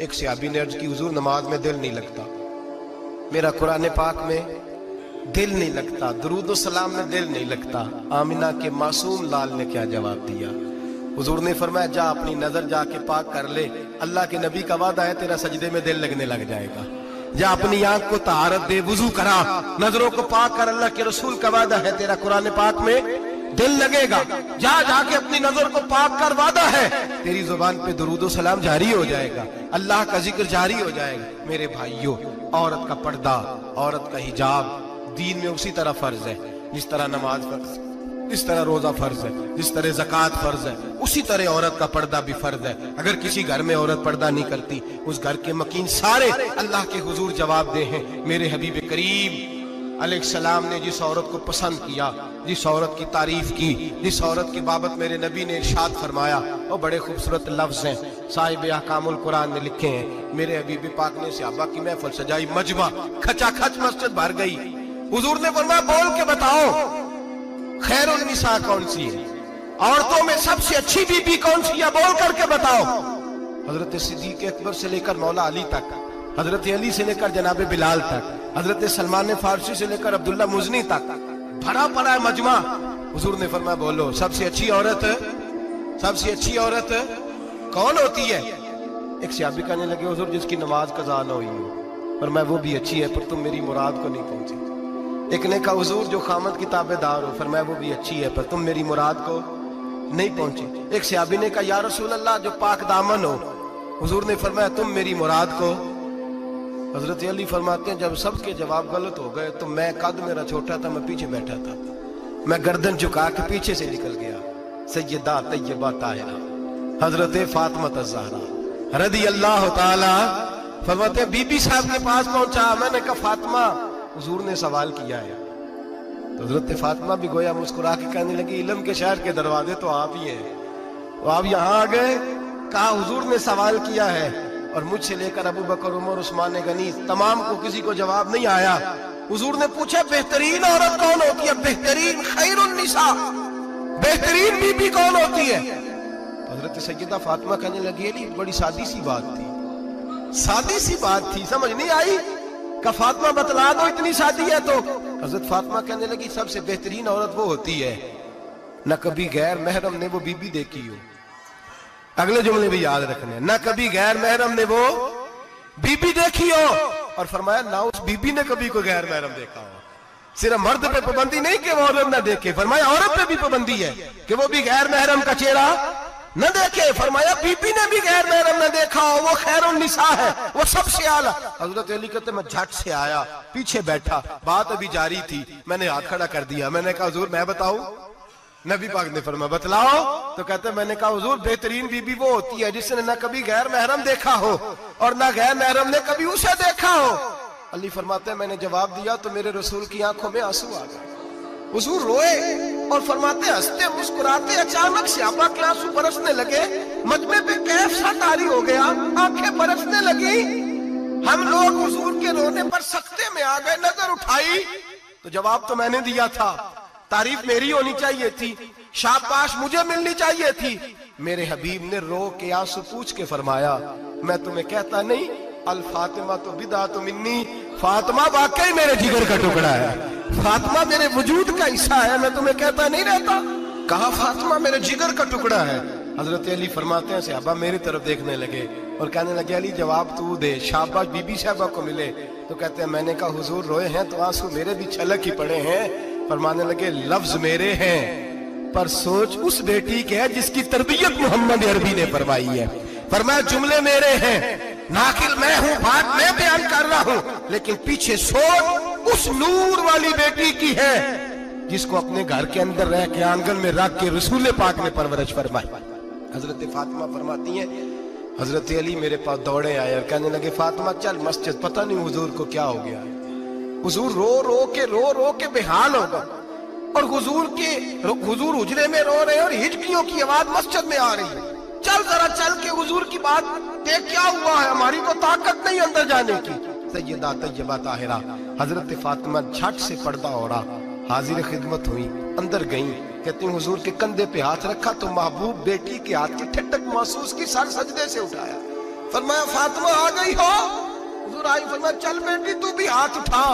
एक सियाबी ने अर्ज़ की, हुजूर, नमाज़ में दिल नहीं लगता। मेरा कुरान पाक में दिल नहीं लगता, दरूद सलाम में दिल नहीं लगता। आमिना के मासूम लाल ने क्या जवाब दिया? हुजूर ने फरमाया, जा अपनी नज़र जाके पाक कर ले। अल्लाह के नबी का वादा है, तेरा सजदे में दिल लगने लग जाएगा। जा अपनी आँख को तहारत दे, वज़ू करा। नज़रों को पाक कर, अल्लाह के रसूल का वादा है, तेरा कुरान पाक में दिल लगेगा। जा, जाके अपनी नज़र को पाक कर वादा है। तेरी ज़ुबान पे दरूद सलाम जारी हो जाएगा। अल्लाह का ज़िक्र जारी हो जाएगा। मेरे भाइयों, औरत का पर्दा, औरत का हिजाब, दीन में उसी तरह फ़र्ज़ है। जिस तरह नमाज़ फ़र्ज़ जिस तरह रोजा फ़र्ज़ है, जिस तरह जक़ात फ़र्ज़ है, उसी तरह औरत का पर्दा भी फ़र्ज़ है। अगर किसी घर में औरत पर्दा नहीं करती, उस घर के मकीन सारे अल्लाह के हुजूर जवाब दे हैं, मेरे हबीब करीम। सलाम ने जिस औरत को पसंद किया, जिस औरत की तारीफ़ की, जिस औरत की बाबत मेरे नबी ने इरशाद फरमाया और बड़े खूबसूरत लफ्ज हैं। साहिब अहकामुल कुरान ने लिखे हैं, मेरे हबीब पाक ने सियाबा की महफल सजाई मजमा खचा खच मस्जिद भर गई। हुजूर ने फरमाया, बोल के बताओ खैर निसा कौन सी है? औरतों में सबसे अच्छी बीबी कौन सी है? बोल करके बताओ। हज़रत सिद्दीक अकबर से लेकर मौला अली तक, हज़रत अली से लेकर जनाब बिलाल तक हज़रत सलमान फारसी से लेकर अब्दुल्ला मुजनी तक भरा पड़ा है मजमा। हुजूर ने फरमाया, बोलो, सबसे अच्छी औरत, सबसे अच्छी औरत कौन होती है? एक सियाबी कहने लगे, हुजूर, जिसकी नमाज़ कजा ना हुई हो। और मैं वो भी अच्छी है, पर तुम मेरी मुराद को नहीं पहुँची। एक ने कहा, हुजूर, जो खामद की ताबेदार हो मैं वो भी अच्छी है, पर तुम मेरी मुराद को नहीं पहुँची। एक सियाबी ने कहा, या रसूल अल्लाह जो पाक दामन हो। हजूर ने फरमाया, तुम मेरी मुराद को हज़रत अली फरमाते हैं, जब सबके जवाब गलत हो गए तो मैं कद मेरा छोटा था, मैं पीछे बैठा था। मैं गर्दन झुका के पीछे से निकल गया। सैयदा तैयबा तायरा हज़रत फातिमा तजहरा रदी अल्लाह फरमाते बीबी साहब के पास पहुँचा, मैंने कहा, फातिमा, हुजूर ने सवाल किया है। तो हज़रत फातिमा भी गोया मुस्कुरा के कहने लगी, इलम के शहर के दरवाजे तो आप ही हैं। तो आप यहाँ आ गए, कहा, हुजूर ने सवाल किया है और मुझसे लेकर अबू बकर, उमर, उस्मान गनी तमाम को किसी को जवाब नहीं आया। हुजूर ने पूछा, बेहतरीन औरत कौन होती है? बेहतरीन खैर निशा बेहतरीन बीबी कौन होती है? हज़रत सैदा फातिमा कहने लगी, अली, बड़ी सादी सी बात थी। सादी सी बात थी, समझ नहीं आई? का फातिमा बतला दो, इतनी शादी है तो। हज़रत फातिमा कहने लगी, सबसे बेहतरीन औरत वो होती है। न कभी गैर महरम ने वो बीबी देखी हो। अगले जुमले भी याद रखने। ना कभी गैर महरम ने वो बीबी देखी हो। और फरमाया, ना उस बीबी ने कभी कोई गैर महरम देखा हो। सिर्फ़ मर्द पे पाबंदी नहीं कि वो औरत ना देखे। फरमाया, औरत पे भी पाबंदी है कि वो भी गैर महरम का चेहरा न देखे। फरमाया, बीबी ने भी गैर महरम न देखा हो। वो खैर निशा है। वो सबसे आला। हज़रत अली कहते, मैं झट से आया, पीछे बैठा। बात अभी जारी थी। मैंने हाथ खड़ा कर दिया। मैंने कहा, हजूर, मैं बताऊँ? नबी पाक ने फरमा बतलाओ? तो कहते मैंने कहा, हुजूर, बेहतरीन बीबी वो होती है जिसने न कभी गैर महरम देखा हो और न गैर महरम ने कभी उसे देखा हो। अली फरमाते मैंने जवाब दिया तो मेरे रसूल की आँखों में आँसू आ गए। हुजूर रोए और फरमाते हँसते, मुस्कुराते, अचानक से आपा के आँसू बरसने लगे, मजमे पे कैफ सा तारी हो गया, आँखें बरसने लगी। हम लोग हुजूर के रोने पर सख्ते में आ गए, नज़र उठाई। तो जवाब तो मैंने दिया था। तारीफ़ मेरी होनी चाहिए थी। शाबाश मुझे मिलनी चाहिए थी। मेरे हबीब ने रो के आँसू पूछ के फरमाया, मैं तुम्हें कहता नहीं, अल फातिमा तो बिदा तो मिन्नी। फातिमा वाकई मेरे जिगर का टुकड़ा है। फातिमा मेरे वजूद का हिस्सा है, मैं तुम्हें कहता नहीं रहता। कहा, फातिमा मेरे जिगर का टुकड़ा है। हज़रत अली फरमाते हैं साहबा मेरी तरफ़ देखने लगे। और कहने लगे, अली, जवाब तू दे। शाबाश बीबी साहबा को मिले। तो कहते हैं, मैंने कहा, हुजूर, रोए हैं तो आँसू मेरे भी छलक ही पड़े हैं। फरमाने लगे, लफ्ज मेरे हैं, पर सोच उस बेटी के है जिसकी तरबियत मोहम्मद अरबी ने फरमाई है। फरमाया, जुमले मेरे हैं नाकिल मैं हूँ, बात मैं बयान कर रहा हूँ, लेकिन पीछे सोच उस नूर वाली बेटी की है, जिसको अपने घर के अंदर रह के आँगन में रख के रसूल पाक ने परवरिश फरमाई। हज़रत फातिमा फरमाती है, हज़रत अली मेरे पास दौड़े आए और कहने लगे, फातिमा, चल मस्जिद, पता नहीं हुजूर को क्या हो गया हुजूर रो रो के रो रो के बेहाल हो गए। और हुजूर के हुजूर उजरे में रो रहे और हिचकियों की आवाज़ मस्जिद में आ रही है। चल जरा चल के हुजूर की बात देख क्या हुआ है हमारी तो ताकत नहीं अंदर जाने की। सैयदा तैयबा ताहिरा, हज़रत फातिमा झट से पर्दा ओढ़ा हाजिर खिदमत हुई, अंदर गई, कहती हुजूर के कंधे पे हाथ रखा तो महबूब बेटी के हाथ की ठंडक महसूस की सर सजदे से उठाया। फरमाया, फातिमा आ गई हो? हुजूर आई फरमाया, चल बेटी, तू भी हाथ उठा।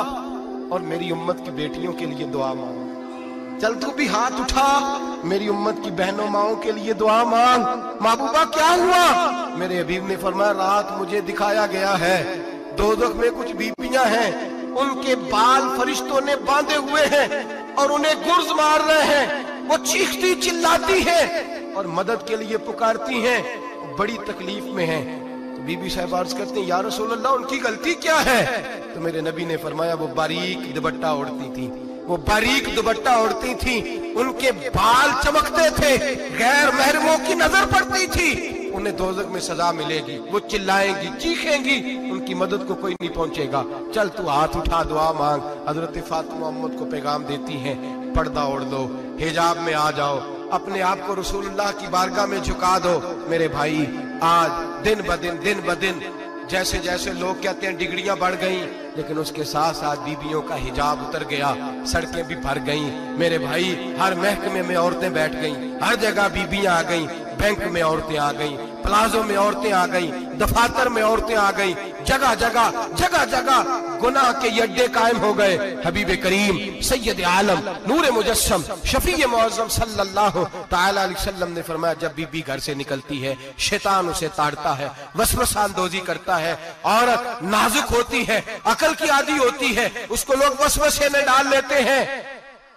और मेरी उम्मत की बेटियों के लिए दुआ मांग। चल तू भी हाथ उठा, मेरी उम्मत की बहनों माओ के लिए दुआ मांग। महबूबा, क्या हुआ? मेरे अबीब ने फरमाया, रात मुझे दिखाया गया है। दो में कुछ बीबियाँ हैं। उनके बाल फरिश्तों ने बांधे हुए हैं और उन्हें गुर्ज मार रहे हैं। वो चीखती चिल्लाती है और मदद के लिए पुकारती हैं। बड़ी तकलीफ़ में हैं। बीबी साहब अर्ज़ करते हैं, या रसूलल्लाह, उनकी गलती क्या है? तो मेरे नबी ने फरमाया, वो बारीक दुबट्टा उड़ती थी, वो बारीक दुबट्टा उड़ती थी, उनके बाल चमकते थे, गैर महरमों की नज़र पड़ती थी, उन्हें दोजक में सजा मिलेगी, वो चिल्लाएँगी, चीखेंगी, उनकी मदद को कोई नहीं पहुंचेगा। चल तू हाथ उठा, दुआ मांग, हज़रत फातिमा मोहम्मद को पैगाम देती हैं, पर्दा ओढ़ दो हिजाब में आ जाओ, अपने आप को रसूलुल्लाह की बारगाह में झुका दो, मेरे भाई आज दिन ब दिन दिन ब दिन, जैसे जैसे लोग कहते हैं डिग्रियाँ बढ़ गई, लेकिन उसके साथ साथ बीबियों का हिजाब उतर गया, सड़कें भी भर गईं। मेरे भाई, हर महकमे में औरतें बैठ गईं, हर जगह बीबियाँ आ गईं, बैंक में औरतें आ गईं, प्लाजो में औरतें आ गईं, दफातर में औरतें आ गई जगह जगह जगह जगह। गुनाह के अड्डे कायम हो गए। हबीब करीम, सैयद आलम, नूर मुजस्सम शफी मुआजम सल्लल्लाहु अलैहि वसल्लम ने फरमाया, जब बीबी घर से निकलती है, शैतान उसे ताड़ता है वसवसानदोजी करता है, औरत नाजुक होती है, अकल की आदि होती है, उसको लोग वसवसे में डाल लेते हैं।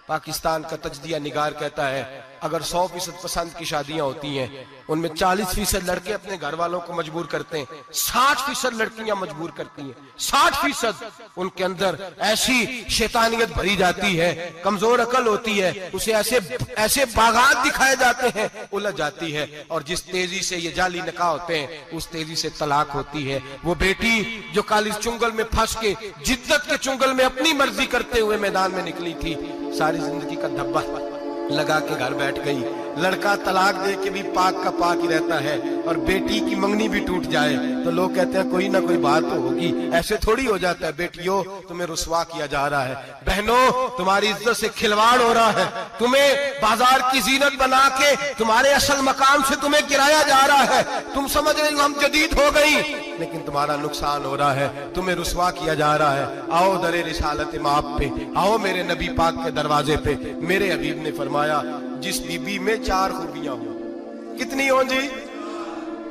पाकिस्तान का तजदिया निगार कहता है अगर 100 फ़ीसद पसंद की शादियाँ होती हैं, उनमें 40 फ़ीसद लड़के अपने घर वालों को मजबूर करते हैं 60 फ़ीसद लड़कियाँ मजबूर करती हैं 60 फ़ीसद उनके अंदर ऐसी शैतानियत भरी जाती है, कमज़ोर अकल होती है, उसे ऐसे ऐसे बागात दिखाए जाते हैं, उलझ जाती है, और जिस तेज़ी से ये जाली नका होते हैं, उस तेज़ी से तलाक होती है। वो बेटी जो काली चुंगल में फंस के, जिद्दत के चुंगल में अपनी मर्ज़ी करते हुए मैदान में निकली थी, सारी ज़िंदगी का धब्बा। लगा के घर बैठ गई। लड़का तलाक दे के भी पाक का पाक ही रहता है और बेटी की मंगनी भी टूट जाए तो लोग कहते हैं कोई ना कोई बात तो होगी। ऐसे थोड़ी हो जाता है, बेटियों, तुम्हें रुसवा किया जा रहा है। बहनों, तुम्हारी इज़्ज़त से खिलवाड़ हो रहा है। तुम्हें बाज़ार की जीनत बना के तुम्हारे असल मकाम से तुम्हें गिराया जा रहा है। तुम समझ रहे हो, हम जदीद हो गई। लेकिन तुम्हारा नुकसान हो रहा है। तुम्हें रुसवा किया जा रहा है। आओ दरे रिसालत माप पे, आओ मेरे नबी पाक के दरवाजे पे। मेरे हबीब ने फरमाया जिस बीबी में चार खूबियाँ हो। कितनी हो जी?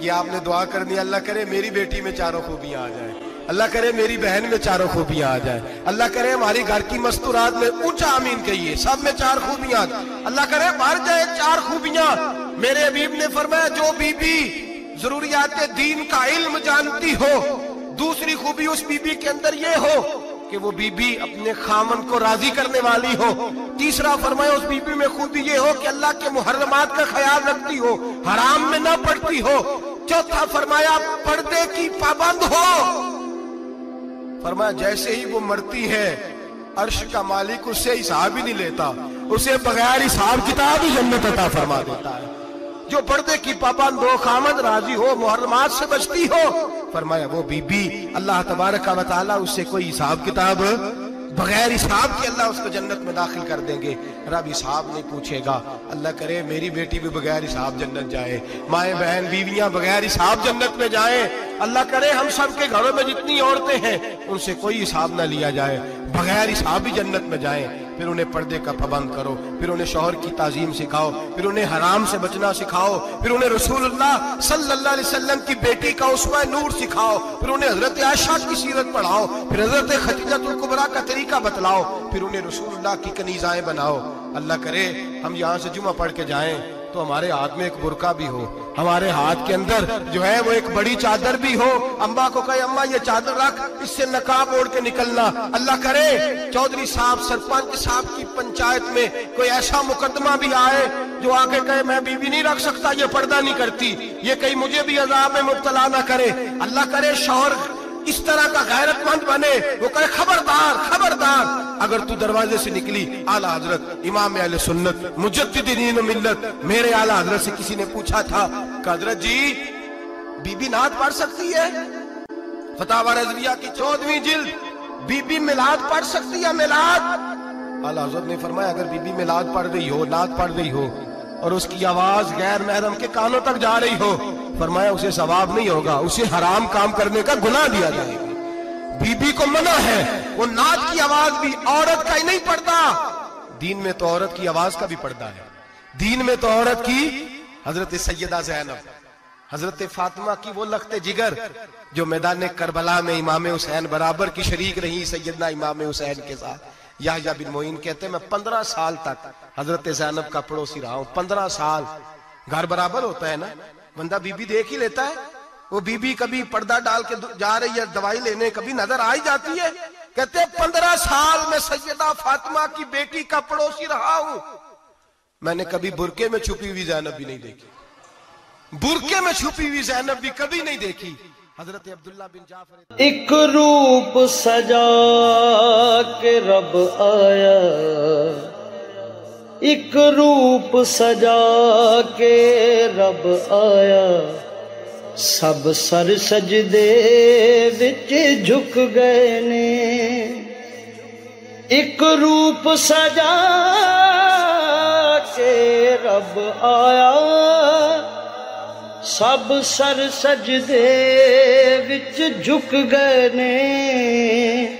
ये आपने दुआ कर दी अल्लाह करे मेरी बेटी में चारों खूबियाँ आ जाए। अल्लाह करे मेरी बहन में चारों खूबियाँ आ जाए। अल्लाह करे हमारी घर की मस्तूरात में ऊँचा अमीन कहिए, सब में चार खूबियाँ। अल्लाह करे मर जाए चार खूबियाँ। मेरे अबीब ने फरमाया, जो बीबी जरूरियात दीन का इल्म जानती हो, दूसरी खूबी उस बीबी के अंदर ये हो कि वो बीबी अपने खामन को राज़ी करने वाली हो। तीसरा फरमाया उस बीबी में खूबी ये हो कि अल्लाह के मुहर्रमात का ख्याल रखती हो, हराम में ना पड़ती हो। चौथा फरमाया, पर्दे की पाबंद हो। फरमाया, जैसे ही वो मरती है, अर्श का मालिक उससे हिसाब ही नहीं लेता, उसे बगैर हिसाब किताब ही जन्नत अता फरमा देता है। जो पर्दे की पाबंद हो, खामद राज़ी हो, मुहर्रमात से बचती हो। फरमाया, वो बीबी, अल्लाह तबारक वाली उससे कोई हिसाब किताब, बगैर हिसाब के अल्लाह उसको जन्नत में दाखिल कर देंगे। रब हिसाब नहीं पूछेगा। अल्लाह करे, मेरी बेटी भी बगैर हिसाब जन्नत जाए। माए बहन बीवियाँ बगैर हिसाब जन्नत में जाए। अल्लाह करे, हम सब के घरों में जितनी औरतें हैं, उनसे कोई हिसाब ना लिया जाए। बगैर हिसाब ही जन्नत में जाए। फिर उन्हें पर्दे का पाबंद करो, फिर उन्हें शोहर की ताजीम सिखाओ, फिर उन्हें हराम से बचना सिखाओ, फिर उन्हें रसूलुल्लाह सल्लल्लाहु अलैहि वसल्लम की बेटी का उसवा नूर सिखाओ, फिर उन्हें हज़रत आयशा की सीरत पढ़ाओ, फिर हज़रत खतीजतुल कुबरा का तरीका बतलाओ, फिर उन्हें रसूलुल्लाह की कनीजाएँ बनाओ। अल्लाह करे, हम यहाँ से जुमा पढ़ के जाएँ। तो हमारे हाथ में एक बुरका भी हो, हमारे हाथ के अंदर जो है वो एक बड़ी चादर भी हो। अम्बा को कहे, अम्मा, ये चादर रख, इससे नकाब ओढ़ के निकलना। अल्लाह करे, चौधरी साहब, सरपंच साहब की पंचायत में कोई ऐसा मुकदमा भी आए जो आके कहे, मैं बीवी नहीं रख सकता, ये पर्दा नहीं करती। ये कहीं मुझे भी अजाब में मुबतला ना करे। अल्लाह करे, शोहर इस तरह का गैरतमंद बने, वो कहे, खबरदार खबरदार। अगर तू दरवाजे से निकली, आला हज़रत, इमाम आल सुन्नत मुजद्दीन मिल्लत, मेरे आला हज़रत से किसी ने पूछा था हज़रत जी, बीबी नात पढ़ सकती है? फतावा रजविया की चौदहवीं जिल्द, बीबी मिलाद पढ़ सकती है, मिलाद? आला हज़रत ने फरमाया, अगर बीबी मिलाद पढ़ रही हो, नात पढ़ रही हो और उसकी आवाज़ गैर महरम के कानों तक जा रही हो। फरमाया, उसे सवाब नहीं होगा। उसे हराम काम करने का गुनाह दिया जाएगा। बीबी को मना है। वो नाच की आवाज़ भी औरत का ही नहीं पड़ता। दीन में तो औरत की आवाज़ का भी पड़ता है। दीन में तो औरत की हज़रत सैयदा जैनब, हज़रत फातिमा की वो लखते जिगर, जो मैदान करबला में इमाम हुसैन बराबर की शरीक रही सैयदना इमाम हुसैन के साथ। याहिया बिन मोइन कहते मैं पंद्रह साल तक हज़रत जैनब का पड़ोसी रहा हूँ, पंद्रह साल। घर बराबर होता है ना? बंदा बीबी देख ही लेता है। वो बीबी कभी पर्दा डाल के जा रही है, दवाई लेने, कभी नज़र आ ही जाती है। कहते हैं, पंद्रह साल में सैयदा फातिमा की बेटी का पड़ोसी रहा हूँ। मैंने कभी बुरके में छुपी हुई जैनब भी नहीं देखी। बुरके में छुपी हुई जैनब भी कभी नहीं देखी। हज़रत अब्दुल्ला बिन जाफ़र एक रूप सजा के रब आया। एक रूप सजा के रब आया। सब सर सजदे बिच झुक गए ने। एक रूप सजा के रब आया। सब सर सजदे विच झुक गए ने